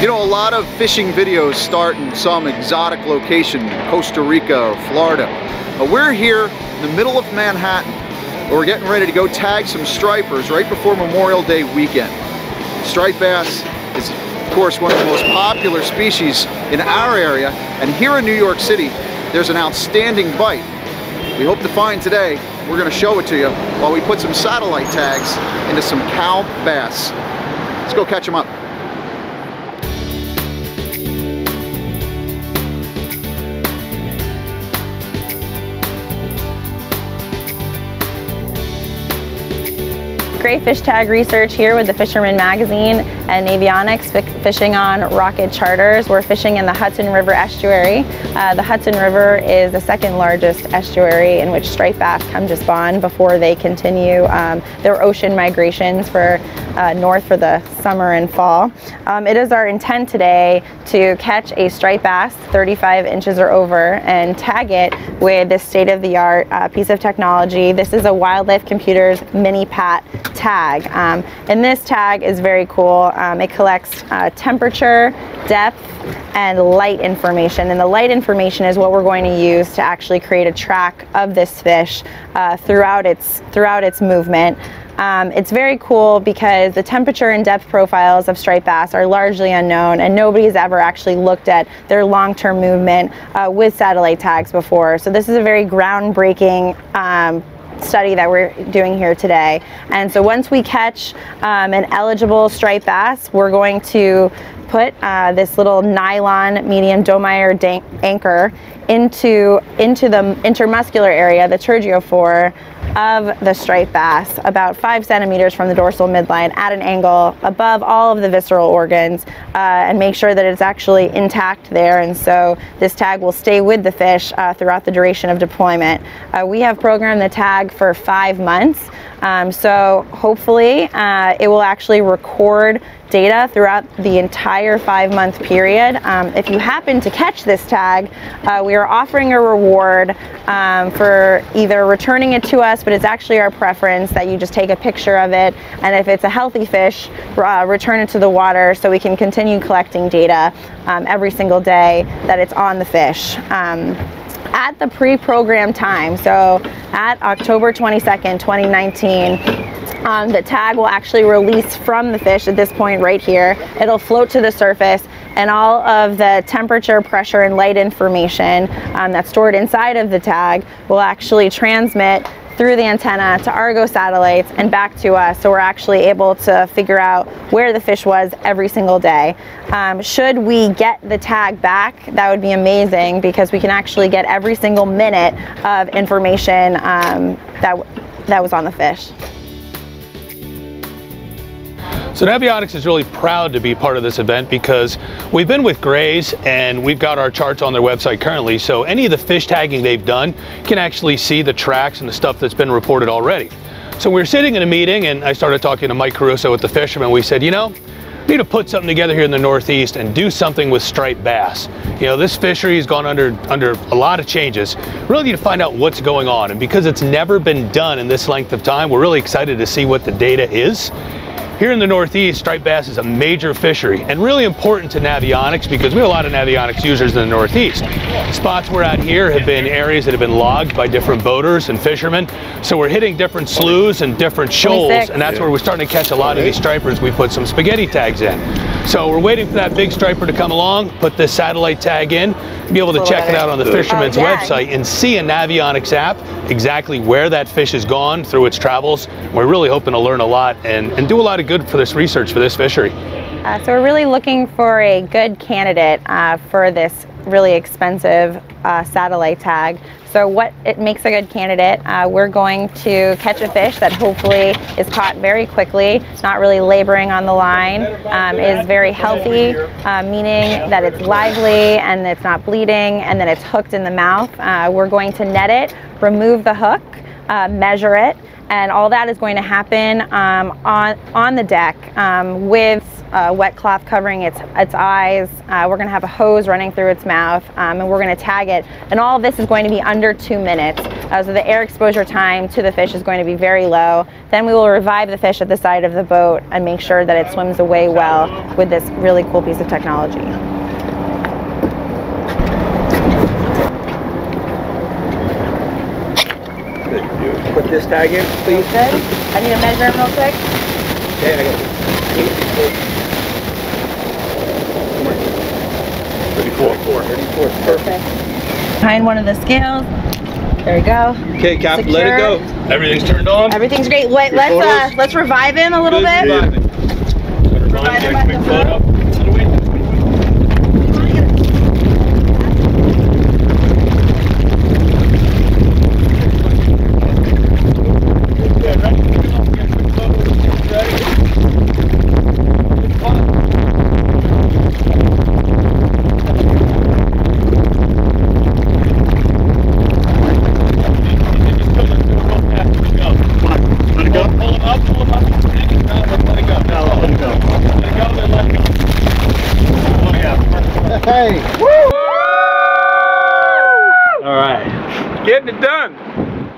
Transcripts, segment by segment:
You know, a lot of fishing videos start in some exotic location, Costa Rica or Florida. But we're here in the middle of Manhattan, where we're getting ready to go tag some stripers right before Memorial Day weekend. Striped bass is, of course, one of the most popular species in our area, and here in New York City, there's an outstanding bite. We hope to find today. We're gonna show it to you while we put some satellite tags into some cow bass. Let's go catch them up. Fish tag research here with the Fisherman Magazine and Navionics fishing on rocket charters. We're fishing in the Hudson River estuary. Uh, the Hudson River is the second largest estuary in which striped bass come to spawn before they continue um, their ocean migrations for uh, north for the summer and fall. Um, it is our intent today to catch a striped bass 35 inches or over and tag it with this state-of-the-art uh, piece of technology. This is a Wildlife Computers MiniPAT tag. Um, and this tag is very cool. Um, it collects uh, temperature, depth, and light information. And the light information is what we're going to use to actually create a track of this fish uh, throughout its throughout its movement. Um, it's very cool because the temperature and depth profiles of striped bass are largely unknown and nobody's ever actually looked at their long-term movement uh, with satellite tags before. So this is a very groundbreaking um, study that we're doing here today. And so once we catch um, an eligible striped bass, we're going to put uh, this little nylon medium Domeier anchor into, into the intermuscular area, the pterygophore, of the striped bass, about five centimeters from the dorsal midline at an angle above all of the visceral organs uh, and make sure that it's actually intact there. And so this tag will stay with the fish uh, throughout the duration of deployment. Uh, we have programmed the tag for five months. Um, so hopefully uh, it will actually record data throughout the entire five month period. Um, if you happen to catch this tag, uh, we are offering a reward um, for either returning it to us, but it's actually our preference that you just take a picture of it. And if it's a healthy fish, uh, return it to the water so we can continue collecting data um, every single day that it's on the fish. At the pre-programmed time, so at October 22nd, 2019, um, the tag will actually release from the fish at this point right here. It'll float to the surface and all of the temperature, pressure, and light information um, that's stored inside of the tag will actually transmit through the antenna to Argos satellites and back to us. So we're actually able to figure out where the fish was every single day. Um, should we get the tag back, that would be amazing because we can actually get every single minute of information um, that, that was on the fish. So Navionics is really proud to be part of this event because we've been with Grays and we've got our charts on their website currently. So any of the fish tagging they've done can actually see the tracks and the stuff that's been reported already. So we were sitting in a meeting and I started talking to Mike Caruso with the fishermen. We said, you know, we need to put something together here in the Northeast and do something with striped bass. You know, this fishery has gone under under a lot of changes. Really need to find out what's going on. And because it's never been done in this length of time, we're really excited to see what the data is here in the Northeast, striped bass is a major fishery and really important to Navionics because we have a lot of Navionics users in the Northeast. Spots we're at here have been areas that have been logged by different boaters and fishermen. So we're hitting different sloughs and different shoals 26. and that's where we're starting to catch a lot of these stripers. We put some spaghetti tags in. So we're waiting for that big striper to come along, put this satellite tag in, be able to check it out on the oh, fisherman's oh, yeah. website and see a Navionics app exactly where that fish has gone through its travels. We're really hoping to learn a lot and, and do a lot of good for this research for this fishery? Uh, so we're really looking for a good candidate uh, for this really expensive uh, satellite tag. So what it makes a good candidate, uh, we're going to catch a fish that hopefully is caught very quickly, not really laboring on the line, um, is very healthy, uh, meaning that it's lively and it's not bleeding and that it's hooked in the mouth. Uh, we're going to net it, remove the hook, measure it, and all that is going to happen um, on, on the deck um, with a wet cloth covering its, its eyes. Uh, we're going to have a hose running through its mouth um, and we're going to tag it. And all of this is going to be under two minutes. Uh, so the air exposure time to the fish is going to be very low. Then we will revive the fish at the side of the boat and make sure that it swims away well with this really cool piece of technology. Put this tag in, please. Good. I need to measure him real quick. Okay, I got it. 34. 34. Perfect. Behind one of the scales. There we go. Okay, Cap, let it go. Everything's turned on. Everything's great. Wait, let's uh, let's revive him a little bit. Revive him Hey! All right. Getting it done.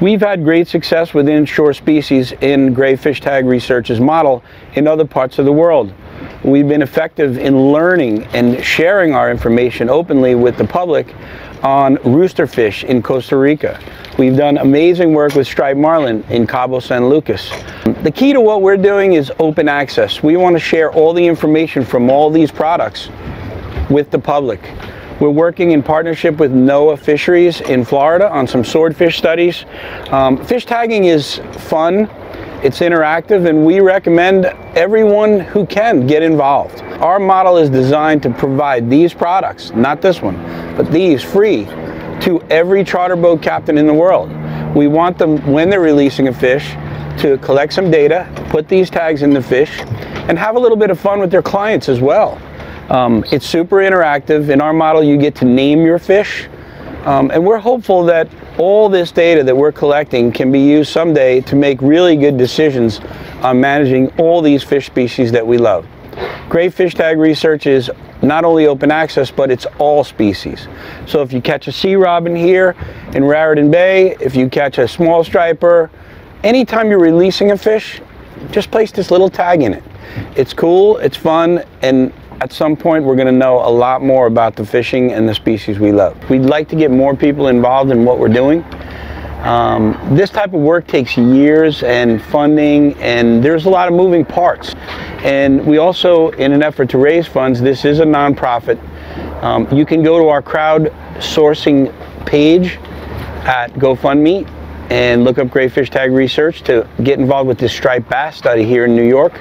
We've had great success with inshore species in gray fish tag research's model in other parts of the world. We've been effective in learning and sharing our information openly with the public on roosterfish in Costa Rica. We've done amazing work with striped marlin in Cabo San Lucas. The key to what we're doing is open access. We want to share all the information from all these products with the public. We're working in partnership with NOAA Fisheries in Florida on some swordfish studies. Um, fish tagging is fun, it's interactive, and we recommend everyone who can get involved. Our model is designed to provide these products, not this one, but these free to every charter boat captain in the world. We want them, when they're releasing a fish, to collect some data, put these tags in the fish, and have a little bit of fun with their clients as well. Um, it's super interactive. In our model, you get to name your fish. Um, and we're hopeful that all this data that we're collecting can be used someday to make really good decisions on managing all these fish species that we love. Gray Fish Tag Research is not only open access, but it's all species. So if you catch a sea robin here in Raritan Bay, if you catch a small striper, anytime you're releasing a fish, just place this little tag in it. It's cool, it's fun, and at some point we're going to know a lot more about the fishing and the species we love. We'd like to get more people involved in what we're doing. Um, this type of work takes years and funding, and there's a lot of moving parts. And we also, in an effort to raise funds, this is a nonprofit. Um, you can go to our crowdsourcing page at GoFundMe and look up Gray Fish Tag Research to get involved with this striped bass study here in New York.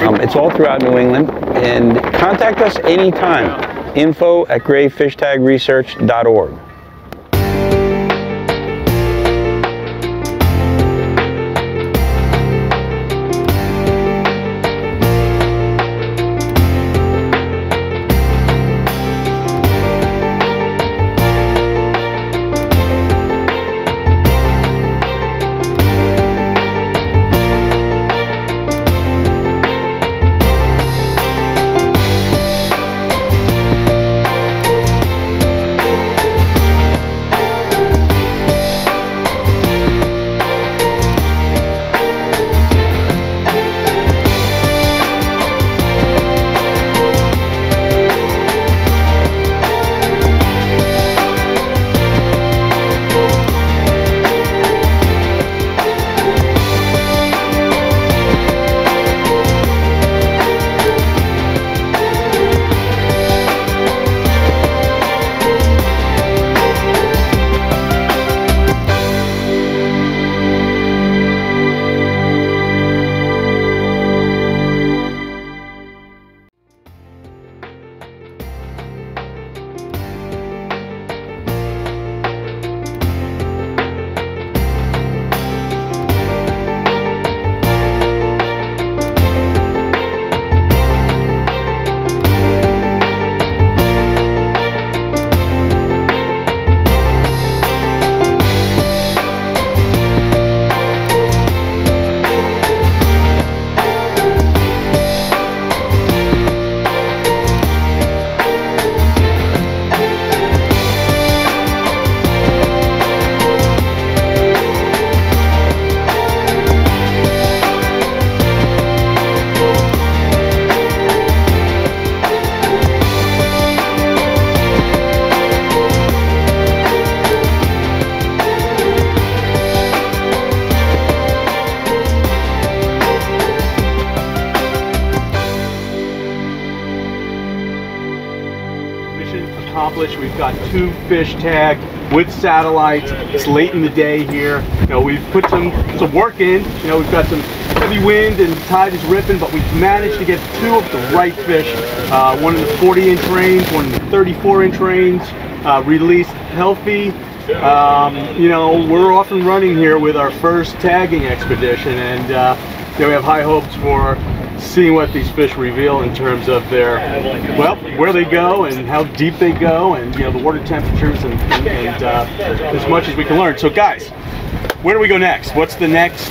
Um, it's all throughout New England. And contact us anytime. Info at grayfishtagresearch.org. got two fish tagged with satellites. It's late in the day here. You know, we've put some some work in. You know, we've got some heavy wind and tide is ripping, but we've managed to get two of the right fish. Uh, one in the 40 inch range, one in the 34 inch range, uh, released healthy. Um, you know, we're off and running here with our first tagging expedition, and uh, you know, we have high hopes for seeing what these fish reveal in terms of their, well, where they go and how deep they go, and you know, the water temperatures, and, and, and uh, as much as we can learn. So, guys, where do we go next? What's the next?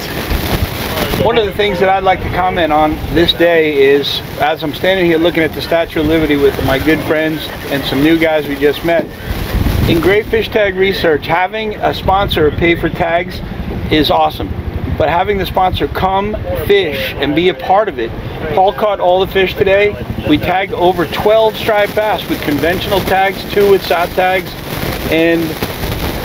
One of the things that I'd like to comment on this day is, as I'm standing here looking at the Statue of Liberty with my good friends and some new guys we just met, in Gray Fish Tag Research, having a sponsor pay for tags is awesome. But having the sponsor come fish and be a part of it, Paul caught all the fish today. We tagged over 12 striped bass with conventional tags, two with sat tags, and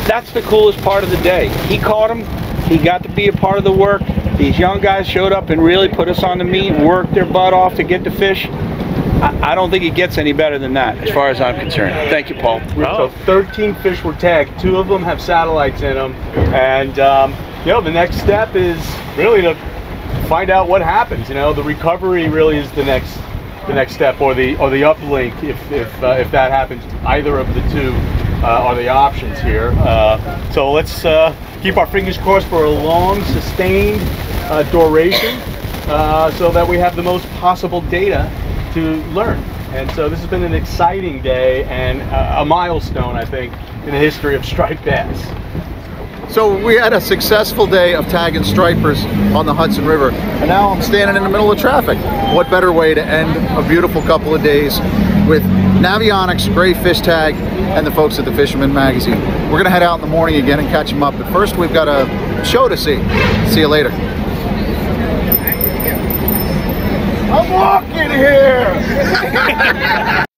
that's the coolest part of the day. He caught them, he got to be a part of the work. These young guys showed up and really put us on the meat, worked their butt off to get the fish. I, I don't think it gets any better than that, as far as I'm concerned. Thank you, Paul. So 13 fish were tagged. Two of them have satellites in them, and um, you know the next step is really to find out what happens. You know, the recovery really is the next the next step, or the or the uplink if if uh, if that happens. Either of the two uh, are the options here. Uh, so let's uh, keep our fingers crossed for a long, sustained uh, duration, uh, so that we have the most possible data to learn. And so this has been an exciting day and a, a milestone, I think, in the history of striped bass. So we had a successful day of tagging stripers on the Hudson River, and now I'm standing in the middle of traffic. What better way to end a beautiful couple of days with Navionics, Gray Fish Tag, and the folks at the Fisherman Magazine. We're gonna head out in the morning again and catch them up, but first we've got a show to see. See you later. I'm walking here!